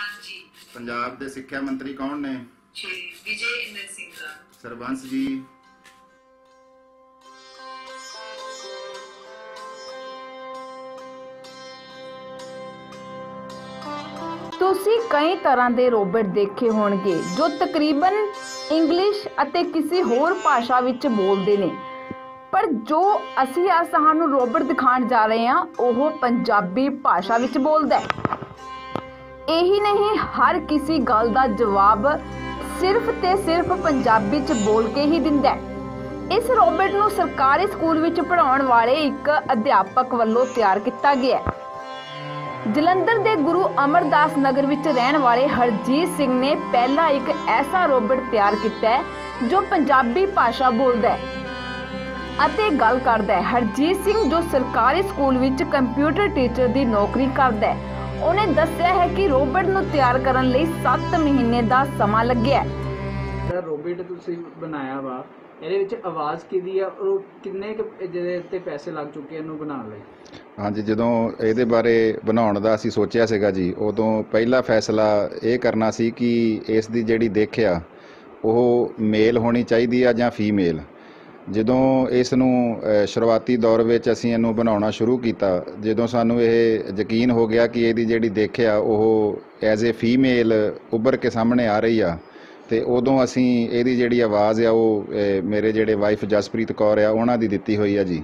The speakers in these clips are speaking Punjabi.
ਹਾਂਜੀ ਪੰਜਾਬ ਦੇ ਸਿੱਖਿਆ ਮੰਤਰੀ ਕੌਣ ਨੇ? ਸ਼੍ਰੀ ਵਿਜੇ ਇੰਦਰ ਸਿੰਘ ਦਾ। ਸਰਬੰਸ ਜੀ। ਤੁਸੀਂ ਕਈ ਤਰ੍ਹਾਂ ਦੇ ਰੋਬੋਟ ਦੇਖੇ ਹੋਣਗੇ ਜੋ ਤਕਰੀਬਨ ਇੰਗਲਿਸ਼ ਅਤੇ ਕਿਸੇ ਹੋਰ ਭਾਸ਼ਾ ਵਿੱਚ ਬੋਲਦੇ ਨੇ। ਪਰ ਜੋ ਅਸੀਂ ਅੱਜ ਤੁਹਾਨੂੰ ਰੋਬੋਟ ਦਿਖਾਉਣ ਜਾ ਰਹੇ ਹਾਂ ਉਹ ਪੰਜਾਬੀ ਭਾਸ਼ਾ ਵਿੱਚ ਬੋਲਦਾ ਹੈ। ਇਹੀ ਨਹੀਂ, ਹਰ ਕਿਸੇ ਗੱਲ ਦਾ ਜਵਾਬ ਸਿਰਫ ਤੇ ਸਿਰਫ ਪੰਜਾਬੀ ਚ ਬੋਲ ਕੇ ਹੀ ਦਿੰਦਾ ਹੈ। ਇਸ ਰੋਬੋਟ ਨੂੰ ਸਰਕਾਰੀ ਸਕੂਲ ਵਿੱਚ ਪੜ੍ਹਾਉਣ ਵਾਲੇ ਇੱਕ ਅਧਿਆਪਕ ਵੱਲੋਂ ਤਿਆਰ ਕੀਤਾ ਗਿਆ ਹੈ। ਜਲੰਧਰ ਦੇ ਗੁਰੂ ਅਮਰਦਾਸ ਨਗਰ ਵਿੱਚ ਰਹਿਣ ਵਾਲੇ ਹਰਜੀਤ ਸਿੰਘ ਨੇ ਪਹਿਲਾ ਇੱਕ ਐਸਾ ਰੋਬੋਟ ਤਿਆਰ ਕੀਤਾ ਹੈ, ਜੋ ਪੰਜਾਬੀ ਭਾਸ਼ਾ ਬੋਲਦਾ ਹੈ। ਅਤੇ ਗੱਲ ਕਰਦਾ ਹੈ, ਹਰਜੀਤ ਸਿੰਘ ਜੋ ਸਰਕਾਰੀ ਸਕੂਲ ਵਿੱਚ ਕੰਪਿਊਟਰ ਟੀਚਰ ਦੀ ਨੌਕਰੀ ਕਰਦਾ ਹੈ। ਉਹਨੇ ਦੱਸਿਆ ਹੈ ਕਿ ਰੋਬੋਟ ਨੂੰ ਤਿਆਰ ਕਰਨ ਲਈ 7 ਮਹੀਨੇ ਦਾ ਸਮਾਂ ਲੱਗਿਆ ਹੈ। ਜਿਹੜਾ ਰੋਬੋਟ ਤੁਸੀਂ ਬਣਾਇਆ ਵਾ ਇਹਦੇ ਵਿੱਚ ਆਵਾਜ਼ ਕਿਹਦੀ ਆ? ਔਰ ਉਹ ਕਿੰਨੇ ਕੁ ਜਿਹਦੇ ਉੱਤੇ ਪੈਸੇ ਲੱਗ ਚੁੱਕੇ ਇਹਨੂੰ ਬਣਾਉਣ ਲਈ? ਹਾਂਜੀ ਜਦੋਂ ਇਹਦੇ ਬਾਰੇ ਬਣਾਉਣ ਦਾ ਅਸੀਂ ਸੋਚਿਆ ਸੀਗਾ ਜੀ ਉਦੋਂ ਪਹਿਲਾ ਫੈਸਲਾ ਇਹ ਕਰਨਾ ਸੀ ਕਿ ਇਸ ਦੀ ਜਿਹੜੀ ਦੇਖਿਆ ਉਹ ਮੇਲ ਹੋਣੀ ਚਾਹੀਦੀ ਆ ਜਾਂ ਫੀਮੇਲ? ਜਦੋਂ ਇਸ ਨੂੰ ਸ਼ੁਰੂਆਤੀ ਦੌਰ ਵਿੱਚ ਅਸੀਂ ਇਹਨੂੰ ਬਣਾਉਣਾ ਸ਼ੁਰੂ ਕੀਤਾ, ਜਦੋਂ ਸਾਨੂੰ ਇਹ ਯਕੀਨ ਹੋ ਗਿਆ ਕਿ ਇਹਦੀ ਜਿਹੜੀ ਦੇਖਿਆ, ਉਹ ਐਜ਼ ਅ ਫੀਮੇਲ ਉੱਭਰ ਕੇ ਸਾਹਮਣੇ ਆ ਰਹੀ ਆ, ਤੇ ਉਦੋਂ ਅਸੀਂ ਇਹਦੀ ਜਿਹੜੀ ਆਵਾਜ਼ ਆ, ਉਹ ਮੇਰੇ ਜਿਹੜੇ ਵਾਈਫ ਜਸਪ੍ਰੀਤ ਕੌਰ ਆ, ਉਹਨਾਂ ਦੀ ਦਿੱਤੀ ਹੋਈ ਆ ਜੀ।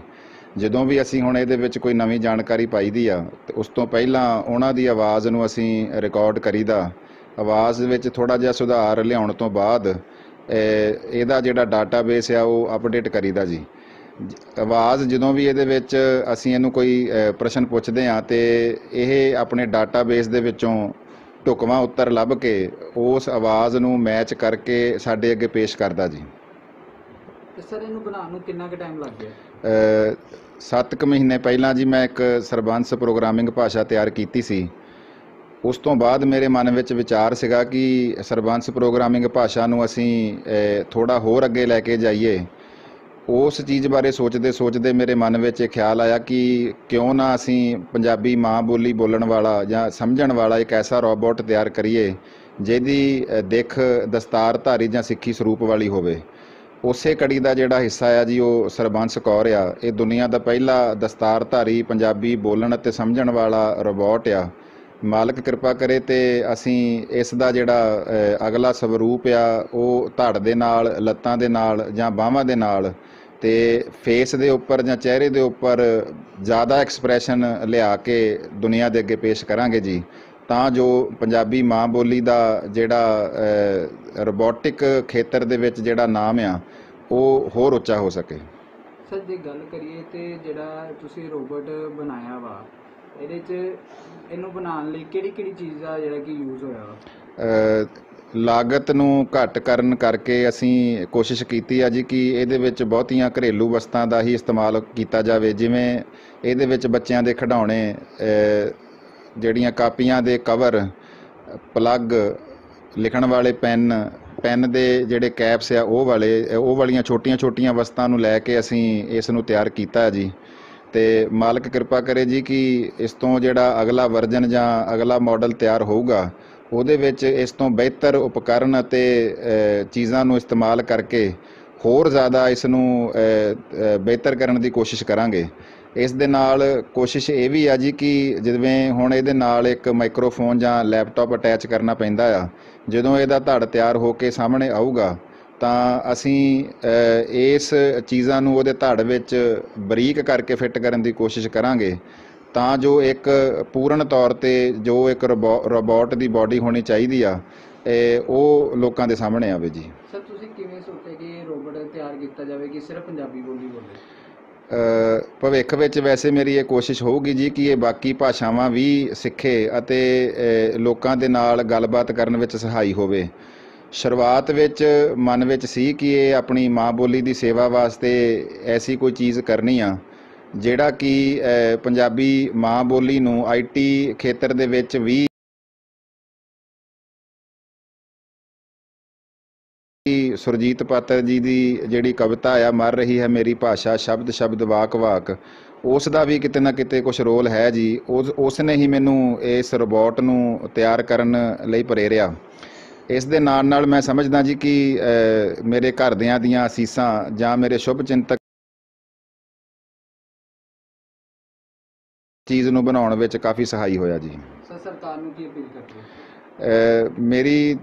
ਜਦੋਂ ਵੀ ਅਸੀਂ ਹੁਣ ਇਹਦੇ ਵਿੱਚ ਕੋਈ ਨਵੀਂ ਜਾਣਕਾਰੀ ਪਾਈਦੀ ਆ, ਤੇ ਉਸ ਤੋਂ ਪਹਿਲਾਂ ਉਹਨਾਂ ਦੀ ਆਵਾਜ਼ ਨੂੰ ਅਸੀਂ ਰਿਕਾਰਡ ਕਰੀਦਾ, ਆਵਾਜ਼ ਵਿੱਚ ਥੋੜਾ ਜਿਹਾ ਸੁਧਾਰ ਲਿਆਉਣ ਤੋਂ ਬਾਅਦ ਇਹਦਾ ਜਿਹੜਾ ਡਾਟਾਬੇਸ ਆ ਉਹ ਅਪਡੇਟ ਕਰੀਦਾ ਜੀ। ਆਵਾਜ਼ ਜਦੋਂ ਵੀ ਇਹਦੇ ਵਿੱਚ ਅਸੀਂ ਇਹਨੂੰ ਕੋਈ ਪ੍ਰਸ਼ਨ ਪੁੱਛਦੇ ਆ ਤੇ ਇਹ ਆਪਣੇ ਡਾਟਾਬੇਸ ਦੇ ਵਿੱਚੋਂ ਢੁਕਵਾਂ ਉੱਤਰ ਲੱਭ ਕੇ ਉਸ ਆਵਾਜ਼ ਨੂੰ ਮੈਚ ਕਰਕੇ ਸਾਡੇ ਅੱਗੇ ਪੇਸ਼ ਕਰਦਾ ਜੀ। ਤੇ ਸਰ ਇਹਨੂੰ ਬਣਾਉਣ ਨੂੰ ਕਿੰਨਾ ਕੁ ਟਾਈਮ ਲੱਗ ਗਿਆ? ਅ, ਸੱਤ ਕੁ ਮਹੀਨੇ ਪਹਿਲਾਂ ਜੀ ਮੈਂ ਇੱਕ ਸਰਬੰਸ ਪ੍ਰੋਗਰਾਮਿੰਗ ਭਾਸ਼ਾ ਤਿਆਰ ਕੀਤੀ ਸੀ। ਉਸ ਤੋਂ ਬਾਅਦ ਮੇਰੇ ਮਨ ਵਿੱਚ ਵਿਚਾਰ ਸੀਗਾ ਕਿ ਸਰਬੰਸ ਪ੍ਰੋਗਰਾਮਿੰਗ ਭਾਸ਼ਾ ਨੂੰ ਅਸੀਂ ਥੋੜਾ ਹੋਰ ਅੱਗੇ ਲੈ ਕੇ ਜਾਈਏ। ਉਸ ਚੀਜ਼ ਬਾਰੇ ਸੋਚਦੇ ਸੋਚਦੇ ਮੇਰੇ ਮਨ ਵਿੱਚ ਇਹ ਖਿਆਲ ਆਇਆ ਕਿ ਕਿਉਂ ਨਾ ਅਸੀਂ ਪੰਜਾਬੀ ਮਾਂ ਬੋਲੀ ਬੋਲਣ ਵਾਲਾ ਜਾਂ ਸਮਝਣ ਵਾਲਾ ਇੱਕ ਐਸਾ ਰੋਬੋਟ ਤਿਆਰ ਕਰੀਏ ਜਿਹਦੀ ਅ, ਦਿੱਖ ਦਸਤਾਰਧਾਰੀ ਜਾਂ ਸਿੱਖੀ ਸਰੂਪ ਵਾਲੀ ਹੋਵੇ। ਉਸੇ ਕੜੀ ਦਾ ਜਿਹੜਾ ਹਿੱਸਾ ਆ ਜੀ ਉਹ ਸਰਬੰਸ ਕੌਰ ਆ। ਇਹ ਦੁਨੀਆ ਦਾ ਪਹਿਲਾ ਦਸਤਾਰਧਾਰੀ ਪੰਜਾਬੀ ਬੋਲਣ ਅਤੇ ਸਮਝਣ ਵਾਲਾ ਰੋਬੋਟ ਆ। ਮਾਲਕ ਕਿਰਪਾ ਕਰੇ ਤੇ ਅਸੀਂ ਇਸ ਦਾ ਜਿਹੜਾ ਅਗਲਾ ਸਵਰੂਪ ਆ, ਉਹ ਧੜ ਦੇ ਨਾਲ, ਲੱਤਾਂ ਦੇ ਨਾਲ ਜਾਂ ਬਾਹਾਂ ਦੇ ਨਾਲ ਤੇ ਫੇਸ ਦੇ ਉੱਪਰ ਜਾਂ ਚਿਹਰੇ ਦੇ ਉੱਪਰ ਜ਼ਿਆਦਾ ਐਕਸਪ੍ਰੈਸ਼ਨ ਲਿਆ ਕੇ ਦੁਨੀਆ ਦੇ ਅੱਗੇ ਪੇਸ਼ ਕਰਾਂਗੇ ਜੀ। ਤਾਂ ਜੋ ਪੰਜਾਬੀ ਮਾਂ ਬੋਲੀ ਦਾ ਜਿਹੜਾ ਰੋਬੋਟਿਕ ਖੇਤਰ ਦੇ ਵਿੱਚ ਜਿਹੜਾ ਨਾਮ ਆ, ਉਹ ਹੋਰ ਉੱਚਾ ਹੋ ਸਕੇ। ਸਰ, ਜੇ ਗੱਲ ਕਰੀਏ ਤੇ ਜਿਹੜਾ ਤੁਸੀਂ ਰੋਬੋਟ ਬਣਾਇਆ ਵਾ ਇਹਦੇ 'ਚ ਇਹਨੂੰ ਬਣਾਉਣ ਲਈ ਕਿਹੜੀ ਕਿਹੜੀ ਚੀਜ਼ ਦਾ ਜਿਹੜਾ ਕਿ ਯੂਜ਼ ਹੋਇਆ ਵਾ? ਅ, ਲਾਗਤ ਨੂੰ ਘੱਟ ਕਰਨ ਕਰਕੇ ਅਸੀਂ ਕੋਸ਼ਿਸ਼ ਕੀਤੀ ਆ ਜੀ ਕਿ ਇਹਦੇ ਵਿੱਚ ਬਹੁਤੀਆਂ ਘਰੇਲੂ ਵਸਤਾਂ ਦਾ ਹੀ ਇਸਤੇਮਾਲ ਕੀਤਾ ਜਾਵੇ ਜਿਵੇਂ ਇਹਦੇ ਵਿੱਚ ਬੱਚਿਆਂ ਦੇ ਖਿਡੌਣੇ ਅ, ਜਿਹੜੀਆਂ ਕਾਪੀਆਂ ਦੇ ਕਵਰ ਪਲੱਗ ਲਿਖਣ ਵਾਲੇ ਪੈਨ ਪੈਨ ਦੇ ਜਿਹੜੇ ਕੈਪਸ ਆ ਉਹ ਵਾਲੇ ਉਹ ਵਾਲੀਆਂ ਛੋਟੀਆਂ-ਛੋਟੀਆਂ ਵਸਤਾਂ ਨੂੰ ਲੈ ਕੇ ਅਸੀਂ ਇਸ ਨੂੰ ਤਿਆਰ ਕੀਤਾ ਜੀ। ਤੇ ਮਾਲਕ ਕਿਰਪਾ ਕਰੇ ਜੀ ਕਿ ਇਸ ਤੋਂ ਜਿਹੜਾ ਅਗਲਾ ਵਰਜਨ ਜਾਂ ਅਗਲਾ ਮਾਡਲ ਤਿਆਰ ਹੋਊਗਾ, ਉਹਦੇ ਵਿੱਚ ਇਸ ਤੋਂ ਬਿਹਤਰ ਉਪਕਰਨ ਅਤੇ ਚੀਜ਼ਾਂ ਨੂੰ ਇਸਤੇਮਾਲ ਕਰਕੇ ਹੋਰ ਜ਼ਿਆਦਾ ਇਸ ਨੂੰ ਬਿਹਤਰ ਕਰਨ ਦੀ ਕੋਸ਼ਿਸ਼ ਕਰਾਂਗੇ। ਇਸ ਦੇ ਨਾਲ ਕੋਸ਼ਿਸ਼ ਇਹ ਵੀ ਆ ਜੀ ਕਿ ਜਿਵੇਂ ਹੁਣ ਇਹਦੇ ਨਾਲ ਇੱਕ ਮਾਈਕਰੋਫੋਨ ਜਾਂ ਲੈਪਟਾਪ ਅਟੈਚ ਕਰਨਾ ਪੈਂਦਾ ਆ, ਜਦੋਂ ਇਹਦਾ ਧੜ ਤਿਆਰ ਹੋ ਕੇ ਸਾਹਮਣੇ ਆਊਗਾ ਤਾਂ ਅਸੀਂ ਇਸ ਚੀਜ਼ਾਂ ਨੂੰ ਉਹਦੇ ਧੜ ਵਿੱਚ ਬਰੀਕ ਕਰਕੇ ਫਿੱਟ ਕਰਨ ਦੀ ਕੋਸ਼ਿਸ਼ ਕਰਾਂਗੇ। ਤਾਂ ਜੋ ਇੱਕ ਪੂਰਨ ਤੌਰ ਤੇ ਜੋ ਇੱਕ ਰੋਬੋ- ਰੋਬੋਟ ਦੀ ਬਾਡੀ ਹੋਣੀ ਚਾਹੀਦੀ ਆ ਇਹ ਉਹ ਲੋਕਾਂ ਦੇ ਸਾਹਮਣੇ ਆਵੇ ਜੀ। ਸਰ ਤੁਸੀਂ ਕਿਵੇਂ ਸੋਚਿਆ ਕਿ ਇਹ ਰੋਬੋਟ ਤਿਆਰ ਕੀਤਾ ਜਾਵੇ ਕਿ ਸਿਰਫ ਪੰਜਾਬੀ ਬੋਲੀ ਬੋਲੇ? ਭਵਿੱਖ ਵਿੱਚ ਵੈਸੇ ਮੇਰੀ ਇਹ ਕੋਸ਼ਿਸ਼ ਹੋਊਗੀ ਜੀ ਕਿ ਇਹ ਬਾਕੀ ਭਾਸ਼ਾਵਾਂ ਵੀ ਸਿੱਖੇ ਅਤੇ ਲੋਕਾਂ ਦੇ ਨਾਲ ਗੱਲਬਾਤ ਕਰਨ ਵਿੱਚ ਸਹਾਈ ਹੋਵੇ। ਸ਼ੁਰੂਆਤ ਵਿੱਚ ਮਨ ਵਿੱਚ ਸੀ ਕਿ ਇਹ ਆਪਣੀ ਮਾਂ ਬੋਲੀ ਦੀ ਸੇਵਾ ਵਾਸਤੇ ਐਸੀ ਕੋਈ ਚੀਜ਼ ਕਰਨੀ ਆ, ਜਿਹੜਾ ਕਿ ਪੰਜਾਬੀ ਮਾਂ ਬੋਲੀ ਨੂੰ ਆਈਟੀ ਖੇਤਰ ਦੇ ਵਿੱਚ ਵੀ ਸੁਰਜੀਤ ਪਾਤਰ ਜੀ ਦੀ ਜਿਹੜੀ ਕਵਿਤਾ ਆ, ਮਰ ਰਹੀ ਹੈ ਮੇਰੀ ਭਾਸ਼ਾ, ਸ਼ਬਦ ਸ਼ਬਦ ਵਾਕ ਵਾਕ, ਉਸ ਦਾ ਵੀ ਕਿਤੇ ਨਾ ਕਿਤੇ ਕੁਝ ਰੋਲ ਹੈ ਜੀ, ਉਸ ਉਸ ਨੇ ਹੀ ਮੈਨੂੰ ਇਸ ਰੋਬੋਟ ਨੂੰ ਤਿਆਰ ਕਰਨ ਲਈ ਪ੍ਰੇਰਿਆ। ਇਸ ਦੇ ਨਾਲ ਨਾਲ ਮੈਂ ਸਮਝਦਾ ਜੀ ਕਿ ਮੇਰੇ ਘਰਦਿਆਂ ਦੀਆਂ ਅਸੀਸਾਂ ਜਾਂ ਮੇਰੇ ਸ਼ੁਭ ਚਿੰਤਕ ਚੀਜ਼ ਨੂੰ ਬਣਾਉਣ ਵਿੱਚ ਕਾਫੀ ਸਹਾਈ ਹੋਇਆ ਜੀ। ਸਰ ਸਰਕਾਰ ਨੂੰ ਕੀ ਅਪੀਲ ਕਰਦੇ ਹੋ? ਮੇਰੀ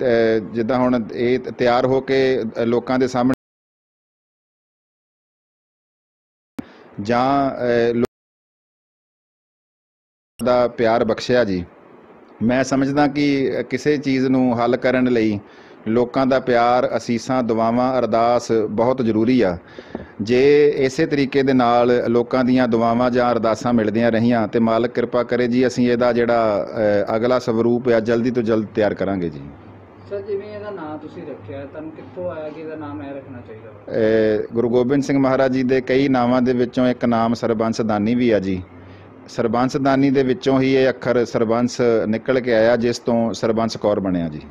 ਜਿੱਦਾਂ ਹੁਣ ਇਹ ਤਿਆਰ ਹੋ ਕੇ ਲੋਕਾਂ ਦੇ ਸਾਹਮਣੇ ਜਾਂ ਦਾ ਪਿਆਰ ਬਖਸ਼ਿਆ ਜੀ। ਮੈਂ ਸਮਝਦਾ ਕਿ ਕਿਸੇ ਚੀਜ਼ ਨੂੰ ਹੱਲ ਕਰਨ ਲਈ ਲੋਕਾਂ ਦਾ ਪਿਆਰ ਅਸੀਸਾਂ ਦੁਆਵਾਂ ਅਰਦਾਸ ਬਹੁਤ ਜ਼ਰੂਰੀ ਆ। ਜੇ ਇਸੇ ਤਰੀਕੇ ਦੇ ਨਾਲ ਲੋਕਾਂ ਦੀਆਂ ਦੁਆਵਾਂ ਜਾਂ ਅਰਦਾਸਾਂ ਮਿਲਦੀਆਂ ਰਹੀਆਂ ਤੇ ਮਾਲਕ ਕਿਰਪਾ ਕਰੇ ਜੀ ਅਸੀਂ ਇਹਦਾ ਜਿਹੜਾ ਅਗਲਾ ਸਵਰੂਪ ਆ ਜਲਦੀ ਤੋਂ ਜਲਦ ਤਿਆਰ ਕਰਾਂਗੇ ਜੀ। ਸਰ ਜਿਵੇਂ ਇਹਦਾ ਨਾਮ ਤੁਸੀਂ ਰੱਖਿਆ ਤੁਹਾਨੂੰ ਕਿੱਥੋਂ ਆਇਆ ਕਿ ਇਹਦਾ ਨਾਮ ਇਹ ਰੱਖਣਾ ਚਾਹੀਦਾ ਗੁਰੂ ਗੋਬਿੰਦ ਸਿੰਘ ਮਹਾਰਾਜ ਜੀ ਦੇ ਕਈ ਨਾਵਾਂ ਦੇ ਵਿੱਚੋਂ ਇੱਕ ਨਾਮ ਸਰਬੰਸ ਦਾਨੀ ਵੀ ਆ ਜੀ। ਸਰਬੰਸਦਾਨੀ ਦੇ ਵਿੱਚੋਂ ਹੀ ਇਹ ਅੱਖਰ ਸਰਬੰਸ ਨਿਕਲ ਕੇ ਆਇਆ, ਜਿਸ ਤੋਂ ਸਰਬੰਸ ਕੌਰ ਬਣਿਆ ਜੀ।